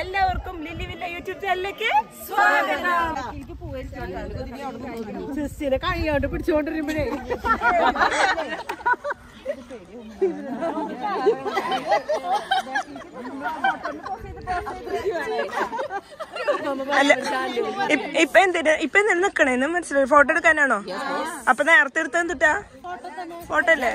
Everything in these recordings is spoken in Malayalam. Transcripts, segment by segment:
എല്ലാവർക്കും ലില്ലി വില്ല യൂട്യൂബ് ചാനലിലേക്ക് സ്വാഗതം. സിസ്റ്റിനെ കഴിയോണ്ട് പിടിച്ചുകൊണ്ടിരുമ്പോഴേ അല്ല ഇപ്പൊ എന്തിനാ ഇപ്പൊ മനസ്സിലായി. ഫോട്ടോ എടുക്കാനാണോ? അപ്പൊ നേരത്തെ എടുത്താൽ എന്തിട്ടാ? ഫോട്ടോ അല്ലേ?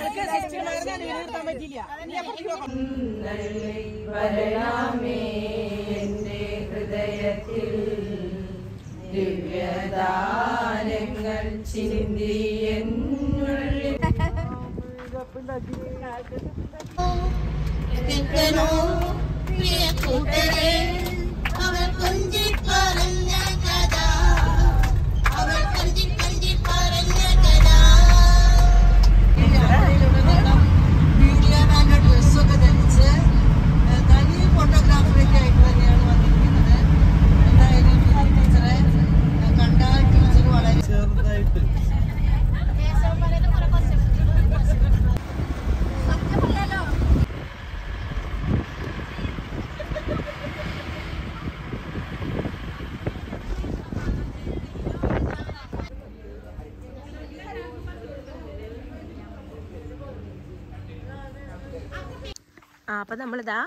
കേൾക്കണോ പ്രിയ കൂട്ടരെ அவர் கொஞ்சிப்பாருங்க അപ്പൊ നമ്മളിതാ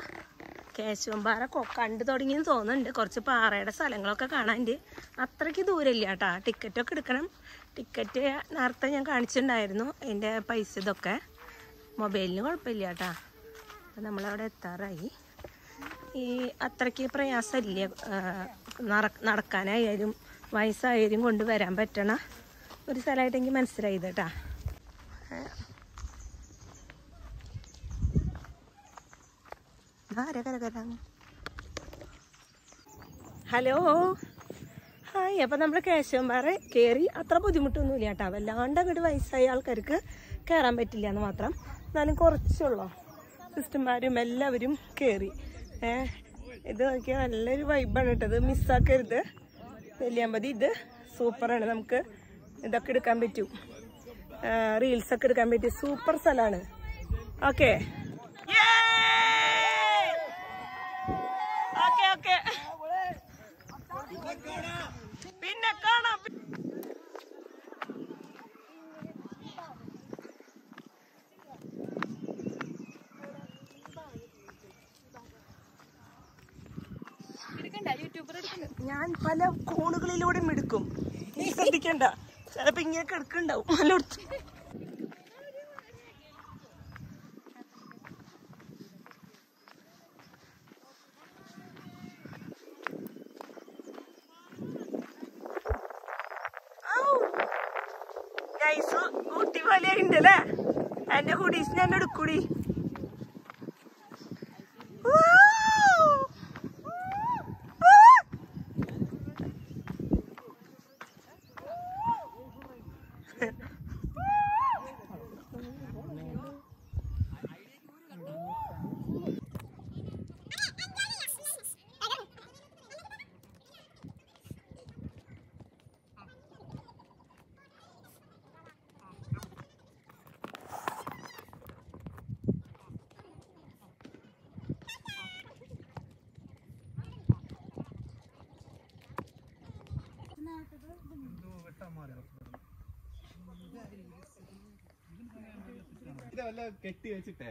കേശവമ്പാറ കണ്ടു തുടങ്ങിയെന്ന് തോന്നുന്നുണ്ട്. കുറച്ച് പാറയുടെ സ്ഥലങ്ങളൊക്കെ കാണാനുണ്ട്. അത്രയ്ക്ക് ദൂരമില്ല കേട്ടാ. ടിക്കറ്റൊക്കെ എടുക്കണം. ടിക്കറ്റ് നേരത്തെ ഞാൻ കാണിച്ചിട്ടുണ്ടായിരുന്നു. അതിന്റെ പൈസ ഇതൊക്കെ. മൊബൈലിന് കുഴപ്പമില്ല കേട്ടാ. അപ്പം നമ്മളവിടെ എത്താറായി. ഈ അത്രയ്ക്ക് പ്രയാസമില്ല. നടക്കാനായാലും വയസ്സായാലും കൊണ്ടുവരാൻ പറ്റണ ഒരു സ്ഥലമായിട്ട് എനിക്ക് മനസ്സിലായത് കേട്ടാ. ഹലോ. ഹായ് അപ്പം നമ്മൾ കേശവന്മാർ കയറി അത്ര ബുദ്ധിമുട്ടൊന്നുമില്ല കേട്ടോ. വല്ലാണ്ട് അങ്ങോട്ട് വയസ്സായ ആൾക്കാർക്ക് കയറാൻ പറ്റില്ല എന്ന് മാത്രം. എന്നാലും കുറച്ചുള്ളൂ. സിസ്റ്റർമാരും എല്ലാവരും കയറി ഏഹ് ഇത് നോക്കിയാൽ നല്ലൊരു വൈബാണ് കേട്ടത് മിസ്സാക്കരുത് നെല്ലിയാമ്പതി ഇത് സൂപ്പറാണ്. നമുക്ക് ഇതൊക്കെ എടുക്കാൻ പറ്റും. റീൽസൊക്കെ എടുക്കാൻ പറ്റും സൂപ്പർ സ്ഥലമാണ്. ഓക്കെ ഓക്കെ പിന്നെ കാണാം. ഞാൻ പല കോണുകളിലൂടെ എടുക്കും ശ്രദ്ധിക്കണ്ട. ചിലപ്പോ ഇങ്ങനെ കിടക്കുന്നുണ്ടാവും പലയിടത്തും നൈസ് കുട്ടി പോലെ ഉണ്ടല്ലേ എന്റെ കുടീസിനെ എന്നോട് എടുക്കൂടി? ഇത് വല്ല കെട്ടി വെച്ചിട്ടേ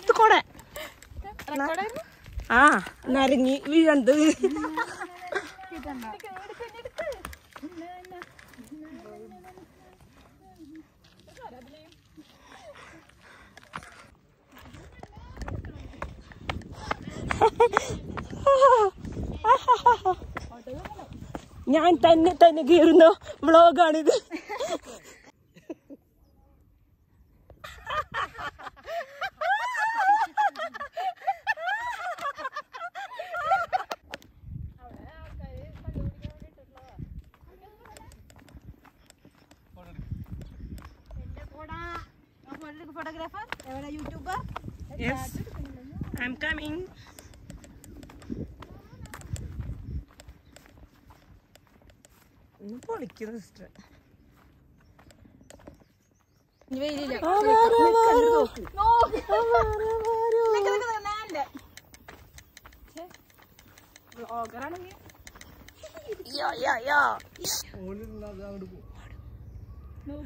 ഇത് കൊട. ആ നരങ്ങി വീഴണ്ട്. ഞാൻ തന്നെ തന്നെ കീറുന്ന വ്ളോഗാണിത്. Photographer YouTuber yes I am coming വിളിക്കുന്നു സിസ്റ്റർ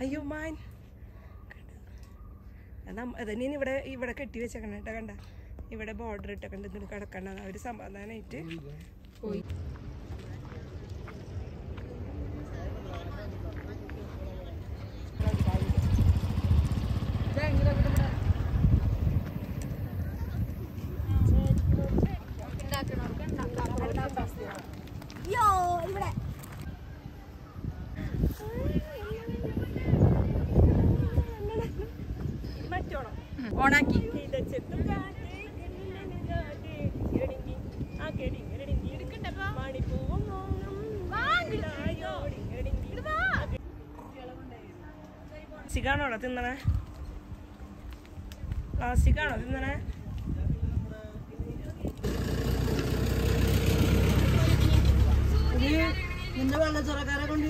അയ്യോ മാൻ. അതന്നെ ഇവിടെ ഇവിടെ കെട്ടി വെച്ചേക്കണ കേട്ടോ കണ്ട. ഇവിടെ ബോർഡർ ഇട്ടൊക്കെ കിടക്കണ്ട അവർ സമാധാനായിട്ട്. പോയി. ഓണാക്കി. പ്ലാസ്റ്റിക്കാണോടാ തിന്നണേ? പ്ലാസ്റ്റിക്കാണോ തിന്നണേ? നിന്റെ വെള്ളച്ചൊറക്കാരെ കൊണ്ട്